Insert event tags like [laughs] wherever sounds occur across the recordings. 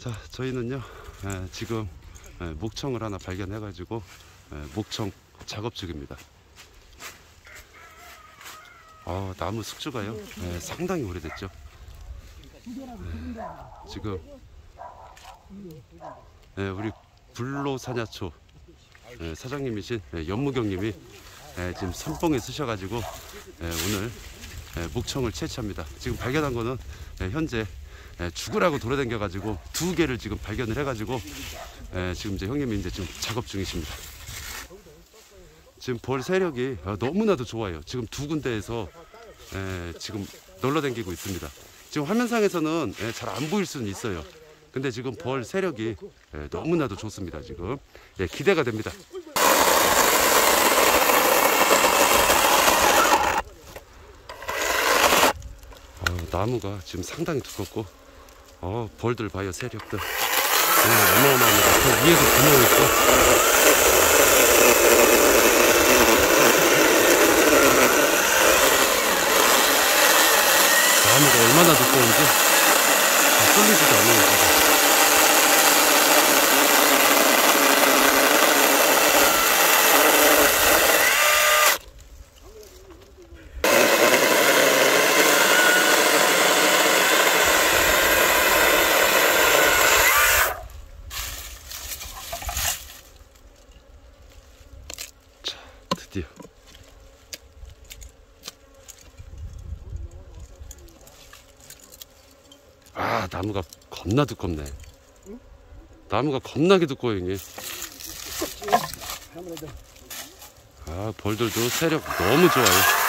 자, 저희는요, 에, 지금 에, 목청을 하나 발견해 가지고 에, 목청 작업 중입니다. 아, 나무 숙주가요, 에, 상당히 오래됐죠. 에, 지금 에, 우리 불로사냐초 에, 사장님이신 에, 연무경님이 에, 지금 선봉에 쓰셔가지고 에, 오늘 에, 목청을 채취합니다. 지금 발견한 거는 에, 현재 에, 죽으라고 돌아다녀가지고 두 개를 지금 발견을 해가지고 에, 지금 이제 형님이 이제 지금 작업 중이십니다. 지금 벌 세력이 어, 너무나도 좋아요. 지금 두 군데에서 에, 지금 널러댕기고 있습니다. 지금 화면상에서는 잘 안 보일 수는 있어요. 근데 지금 벌 세력이 에, 너무나도 좋습니다. 지금 예, 기대가 됩니다. 어, 나무가 지금 상당히 두껍고 어, 벌들 봐요 세력들. 어, 어마어마합니다. 그 위에도 구멍이 있고 나무가 얼마나 두꺼운지 다 쏠리지도 않아요 지 드디어 아 나무가 겁나 두껍네. 나무가 겁나게 두꺼워 아무래도 아 벌들도 세력 너무 좋아요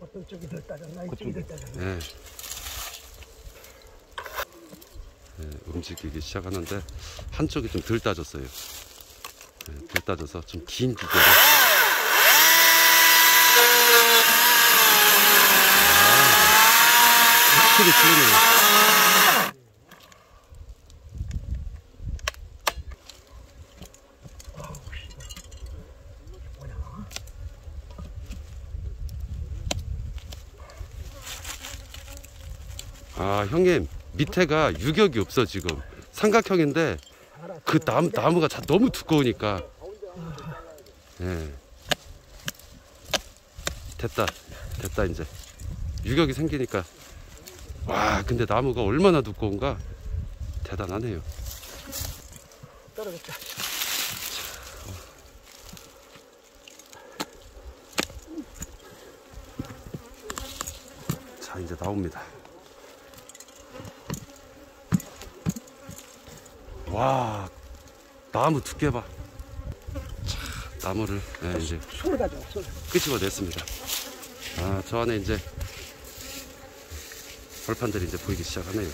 어떤 쪽이 더 따졌나 이쪽이 더 따졌나 네. 네, 움직이기 시작하는데 한쪽이 좀 덜 따졌어요. 네, 덜 따져서 좀 긴 기계로. 아, 확실히 틀리네요. 아 형님 밑에가 유격이 없어 지금. 삼각형인데 그 나무, 나무가 자- 너무 두꺼우니까. 예. 됐다. 됐다 이제. 유격이 생기니까. 와 근데 나무가 얼마나 두꺼운가? 대단하네요. 떨어졌다. 자 이제 나옵니다 와 나무 두께 봐 자, 나무를 예, 이제 손을 가져와 손 끄집어냈습니다. 아, 저 안에 이제 벌판들이 이제 보이기 시작하네요.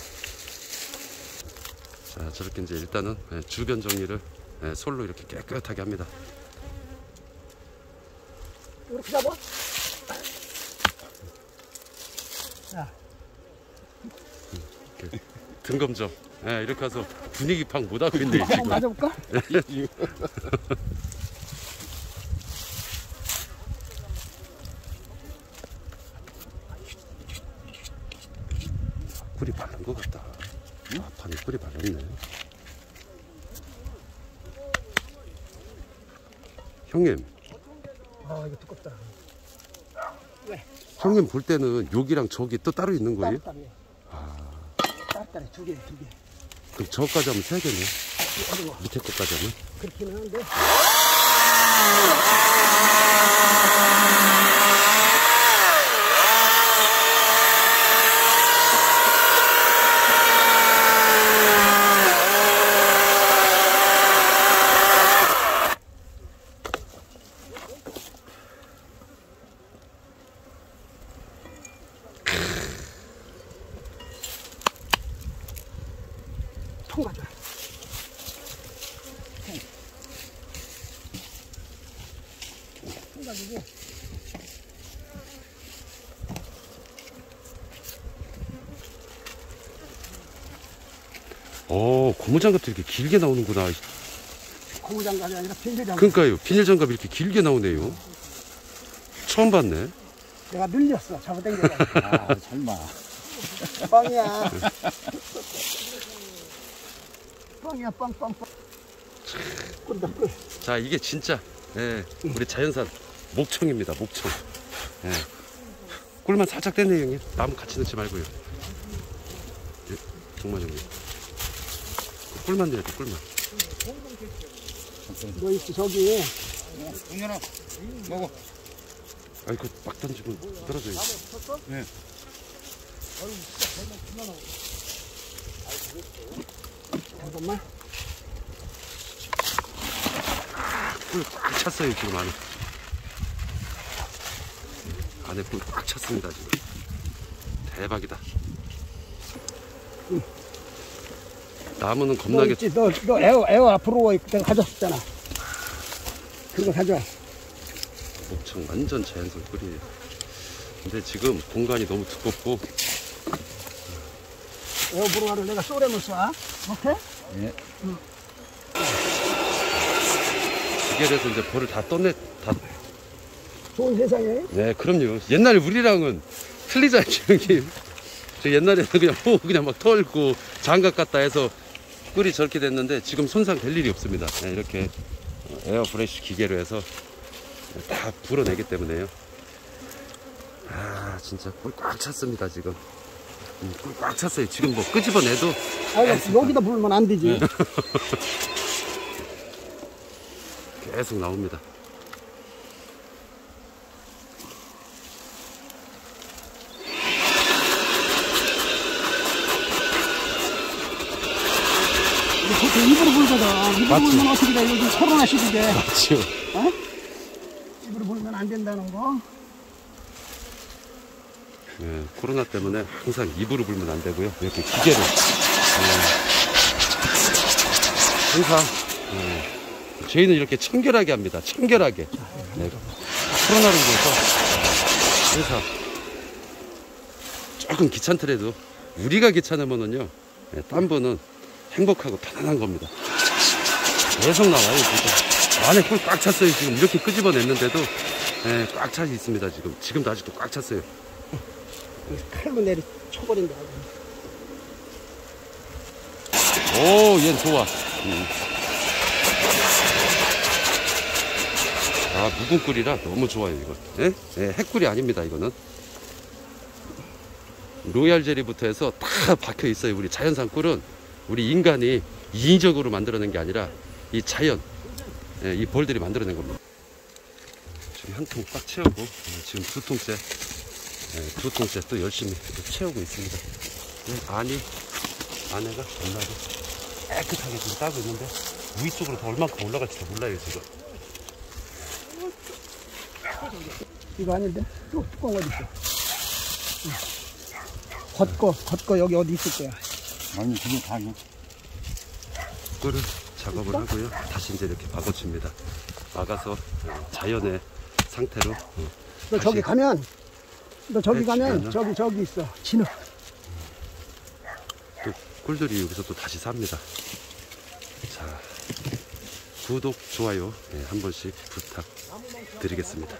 자, 저렇게 이제 일단은 예, 주변 정리를 예, 솔로 이렇게 깨끗하게 합니다. 이렇게 잡아 자 등검정. 예, 이렇게 해서 분위기 팍 못하고 한번 지금. 맞아볼까? 꿀이 바른 것 같다. 아, 판에 꿀이 발랐네. 형님, 아 이거 두껍다 형님 볼 때는 여기랑 저기 또 따로 있는 거예요? 따로 따로 따로따로 두개두개 그럼 저까지 하면 세 개네. 어려워 밑에 것까지 하면. 그렇긴 하는데 통 가져와 통 가지고 어, 고무장갑도 이렇게 길게 나오는구나. 고무장갑이 아니라 비닐장갑. 그러니까요. 비닐 장갑 이렇게 길게 나오네요. 처음 봤네. 내가 늘렸어. 잡아당겨가. 아, 설마. 뻥이야. [laughs] 꾼다, 꾼. 자, 이게 진짜 예, 우리 자연산 목청입니다. 목청. 예. 꿀만 살짝 뗐네요, 형님. 나무 같이 넣지 말고요. 예, 정말 형님. 꿀만 넣어야 돼, 꿀만. 너 있어, 저기. 동현아, 먹어. 아이, 그막 던지면 떨어져요. 잠깐만. 꿀 꽉 찼어요, 지금 안에. 안에 꿀 꽉 찼습니다, 지금. 대박이다. 나무는 너 겁나게 있지, 너, 너 에어, 에어 앞으로 내가 가져왔었잖아. 그거 가져와. 목청 완전 자연산 꿀이에요. 근데 지금 공간이 너무 두껍고 에어 브로가를 내가 쏘려면 쏴. 오케이? 기계에서 이제 벌을 다 떠내 다. 좋은 세상에. 네, 그럼요. 옛날에 우리랑은 틀리잖아요, 형님. 저 옛날에는 그냥 뭐 그냥 막 털고 장갑 갖다 해서 꿀이 저렇게 됐는데 지금 손상 될 일이 없습니다. 네, 이렇게 에어 브레쉬 기계로 해서 다 불어내기 때문에요. 아, 진짜 꿀 꽉 찼습니다, 지금. 꽉 찼어요. 지금 뭐 끄집어내도 아, 여기다 불면 안 되지. [laughs] 계속 나옵니다. 보통 입으로 불거든. 입으로. 불면 어떻게 돼? 요즘 코로나 시국에. 맞죠? 어? 입으로 불면 안 된다는 거. 예, 코로나 때문에 항상 입으로 불면 안 되고요. 이렇게 기계로. 예, 항상, 예, 저희는 이렇게 청결하게 합니다. 청결하게. 네, 코로나를 위해서 항상 조금 귀찮더라도 우리가 귀찮으면은요, 예, 딴 분은 행복하고 편안한 겁니다. 계속 나와요, 진짜. 안에 꿀 꽉 찼어요, 지금. 이렇게 끄집어냈는데도, 예, 꽉 차 있습니다, 지금. 지금도 아직도 꽉 찼어요. 칼로 내리 쳐버린다. 오, 얘는 좋아. 음. 아, 묵은 꿀이라 너무 좋아요, 이거. 예? 예, 핵꿀이 아닙니다, 이거는. 로얄 젤리부터 해서 다 박혀 있어요. 우리 자연산 꿀은 우리 인간이 인위적으로 만들어낸 게 아니라 이 자연, 예, 이 벌들이 만들어낸 겁니다. 지금 한통꽉 채우고, 예, 지금 두 통째, 예, 두 통째 또 열심히 또 채우고 있습니다. 예, 안이, 안에가 겁나게 깨끗하게 지금 따고 있는데 위쪽으로 더 얼만큼 올라갈지도 몰라요 지금 이거 아닌데? 또 뚜껑 어디 있어? 응. 걷고, 걷고 여기 어디 있을 거야. 아니, 그게 다니. 꿀을 작업을 하고요 다시 이제 이렇게 박아줍니다 막아서 어, 자연의 상태로 어, 너 저기 다시. 가면, 너 저기 네, 가면? 저기 저기 있어. 진흙. 또 꿀들이 여기서 또 다시 삽니다 자 구독 좋아요 예, 한 번씩 부탁드리겠습니다